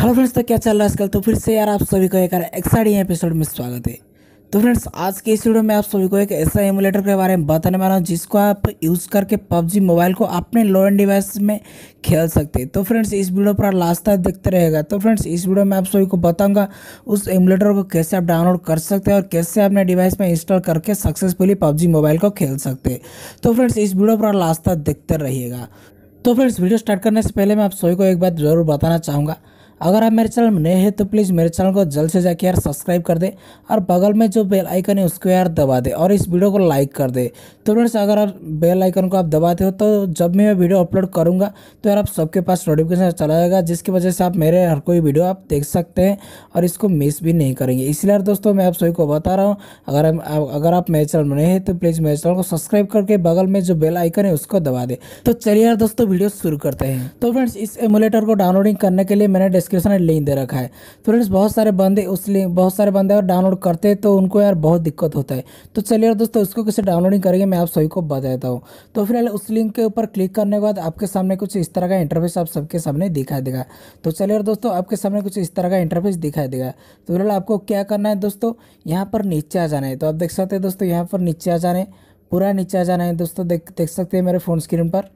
Hello friends तो क्या चल रहा है आजकल? तो फिर से यार आप सभी को एक एक्साइटिंग एपिसोड में स्वागत है। तो फ्रेंड्स, आज के इस वीडियो में आप सभी को एक ऐसा एमुलेटर के बारे में बताने वाला हूँ, जिसको आप यूज़ करके पबजी मोबाइल को अपने लो एंड डिवाइस में खेल सकते हैं। तो फ्रेंड्स, इस वीडियो पर लास्ट तक देखते रहेगा। तो फ्रेंड्स, इस वीडियो में आप सभी को बताऊँगा उस एमुलेटर को कैसे आप डाउनलोड कर सकते हैं और कैसे अपने डिवाइस में इंस्टॉल करके सक्सेसफुली पबजी मोबाइल को खेल सकते हैं। तो फ्रेंड्स, इस वीडियो पर लास्ट तक देखते रहिएगा। तो फ्रेंड्स, वीडियो स्टार्ट करने से पहले मैं आप सभी को एक बात ज़रूर बताना चाहूँगा। अगर आप मेरे चैनल में नए हैं तो प्लीज़ मेरे चैनल को जल्द से जाके यार सब्सक्राइब कर दे और बगल में जो बेल आइकन है, उसको यार दबा दे और इस वीडियो को लाइक कर दे। तो फ्रेंड्स, अगर आप बेल आइकन को आप दबाते हो तो जब मैं वीडियो अपलोड करूँगा तो यार आप सबके पास नोटिफिकेशन चला जाएगा जिसकी वजह से आप मेरे हर कोई वीडियो आप देख सकते हैं और इसको मिस भी नहीं करेंगे। इसलिए यार दोस्तों, मैं आप सभी को बता रहा हूँ, अगर अगर आप मेरे चैनल में नए हैं तो प्लीज़ मेरे चैनल को सब्सक्राइब करके बगल में जो बेल आइकन है, उसको दबा दे। तो चलिए यार दोस्तों, वीडियो शुरू करते हैं। तो फ्रेंड्स, इस एमुलेटर को डाउनलोडिंग करने के लिए मैंने डिस्क्रिप्शन में लिंक दे रखा है। तो फ्रेंड्स बहुत सारे बंदे उस लिंक बहुत सारे बंदे अगर डाउनलोड करते हैं तो उनको यार बहुत दिक्कत होता है। तो चलिए यार दोस्तों उसको कैसे डाउनलोडिंग करेंगे, मैं आप सभी को बता देता हूँ। तो फ़िलहाल उस लिंक के ऊपर क्लिक करने के बाद आपके सामने कुछ इस तरह का इंटरफेस आप सबके सामने दिखाई देगा। तो चलिए यार दोस्तों, आपके सामने कुछ इस तरह का इंटरफेस दिखाई देगा। तो फ़िलहाल आपको क्या करना है दोस्तों, यहाँ पर नीचे आ जाना है। तो आप देख सकते हैं दोस्तों, यहाँ पर नीचे आ जाने पूरा नीचे आ जाना है। दोस्तों, देख देख सकते हैं मेरे फ़ोन स्क्रीन पर।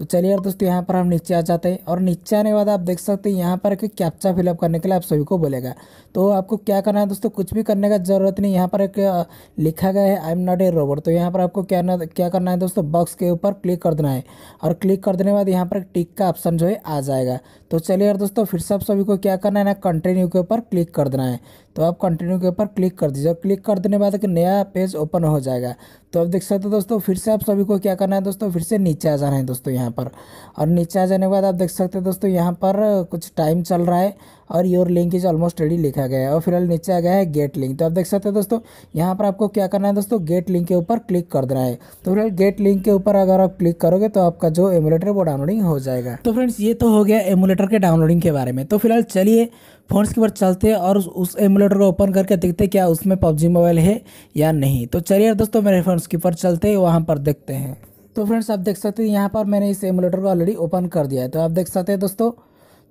तो चलिए यार दोस्तों यहाँ पर हम नीचे आ जाते हैं और नीचे आने के बाद आप देख सकते हैं यहाँ पर एक कैप्चा फिलअप करने के लिए आप सभी को बोलेगा। तो आपको क्या करना है दोस्तों? कुछ भी करने का ज़रूरत नहीं, यहाँ पर एक लिखा गया है I am not a robot तो यहाँ पर आपको क्या ना, क्या करना है दोस्तों? बॉक्स के ऊपर क्लिक कर देना है। और क्लिक कर देने के बाद यहाँ पर टिक का ऑप्शन जो है आ जाएगा। तो चलिए यार दोस्तों, फिर से आप सभी को क्या करना है ना कंटिन्यू के ऊपर क्लिक कर देना है। तो आप कंटिन्यू के ऊपर क्लिक कर दीजिए, और क्लिक कर देने बाद एक नया पेज ओपन हो जाएगा। तो आप देख सकते हो दोस्तों, फिर से आप सभी को क्या करना है दोस्तों, फिर से नीचे आ जाना है दोस्तों यहाँ पर। और नीचे आ जाने के बाद आप देख सकते हो दोस्तों, यहाँ पर कुछ टाइम चल रहा है। और your link is almost ready लिखा गया है और फ़िलहाल नीचे आ गया है गेट लिंक तो आप देख सकते हैं दोस्तों, यहाँ पर आपको क्या करना है दोस्तों गेट लिंक के ऊपर क्लिक कर देना है। तो फ़िलहाल गेट लिंक के ऊपर अगर आप क्लिक करोगे तो आपका जो एमुलेटर वो डाउनलोडिंग हो जाएगा। तो फ्रेंड्स ये तो हो गया एमुलेटर के डाउनलोडिंग के बारे में। तो फ़िलहाल चलिए फोन्स के ऊपर चलते हैं और उस एमुलेटर को ओपन करके देखते हैं क्या उसमें पबजी मोबाइल है या नहीं। तो चलिए दोस्तों, मेरे फोन्स के ऊपर चलते हैं, वहाँ पर देखते हैं। तो फ्रेंड्स आप देख सकते हैं यहाँ पर मैंने इस एमुलेटर को ऑलरेडी ओपन कर दिया है। तो आप देख सकते हैं दोस्तों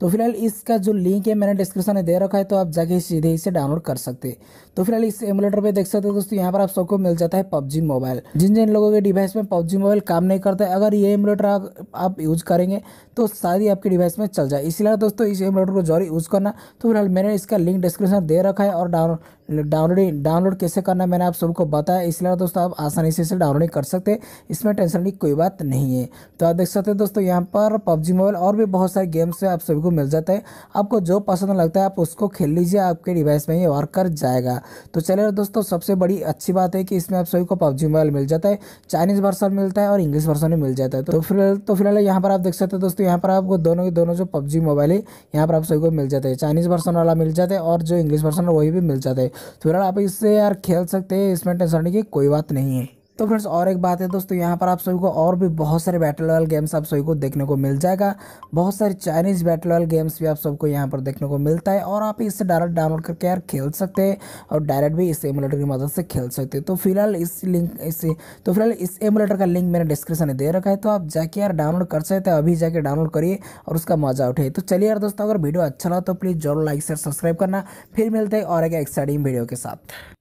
तो फ़िलहाल इसका जो लिंक है मैंने डिस्क्रिप्शन में दे रखा है तो आप जाके सीधे इसे डाउनलोड कर सकते हैं। तो फ़िलहाल इस एमुलेटर पे देख सकते हो दोस्तों यहाँ पर आप सबको मिल जाता है पबजी मोबाइल जिन जिन लोगों के डिवाइस में पबजी मोबाइल काम नहीं करता है अगर ये एमुलेटर आप, यूज़ करेंगे तो शायद ही आपके डिवाइस में चल जाए। इसलिए दोस्तों इस एमुलेटर को ज़रूर यूज़ करना। तो फ़िलहाल मैंने इसका लिंक डिस्क्रिप्शन दे रखा है और डाउनलोड डाउनलोड डाउनलोड कैसे करना मैंने आप सबको बताया। इसलिए दोस्तों आप आसानी से इसे डाउनलोड कर सकते हैं इसमें टेंशन की कोई बात नहीं है। तो आप देख सकते हैं दोस्तों यहाँ पर पबजी मोबाइल और भी बहुत सारे गेम्स है आप सभी को मिल जाता है। आपको जो पसंद लगता है आप उसको खेल लीजिए आपके डिवाइस में ये वर्क कर जाएगा। तो चलिए दोस्तों सबसे बड़ी अच्छी बात है कि इसमें आप सभी को पबजी मोबाइल मिल जाता है चाइनीज़ वर्सन मिलता है और इंग्लिश वर्सन भी मिल जाता है। तो फ़िलहाल तो फ़िलहाल यहाँ पर आप देख सकते हैं दोस्तों यहाँ पर आपको दोनों के दोनों जो पबजी मोबाइल है यहाँ पर आप सभी को मिल जाता है। चाइनीज़ वर्सन वाला मिल जाता है और जो इंग्लिश वर्सन वही भी मिल जाता है। तो फ़िलहाल आप इससे यार खेल सकते हैं इसमें टेंशन की कोई बात नहीं है। तो फ्रेंड्स, और एक बात है दोस्तों, यहाँ पर आप सभी को और भी बहुत सारे बैटल रॉयल गेम्स आप सभी को देखने को मिल जाएगा। बहुत सारे चाइनीज़ बैटल रॉयल गेम्स भी आप सबको यहाँ पर देखने को मिलता है और आप इससे डायरेक्ट डाउनलोड करके यार खेल सकते हैं और डायरेक्ट भी इस एमुलेटर की मदद से खेल सकते हैं। तो फ़िलहाल इस लिंक इस तो फ़िलहाल इस एमुलेटर का लिंक मैंने डिस्क्रिप्शन में दे रखा है तो आप जाके यार डाउनलोड कर सकते हैं, अभी जाके डाउनलोड करिए और उसका मज़ा उठे। तो चलिए यार दोस्तों, अगर वीडियो अच्छा लगा तो प्लीज़ ज़रूर लाइक शेयर सब्सक्राइब करना। फिर मिलते हैं और एक एक्साइटिंग वीडियो के साथ।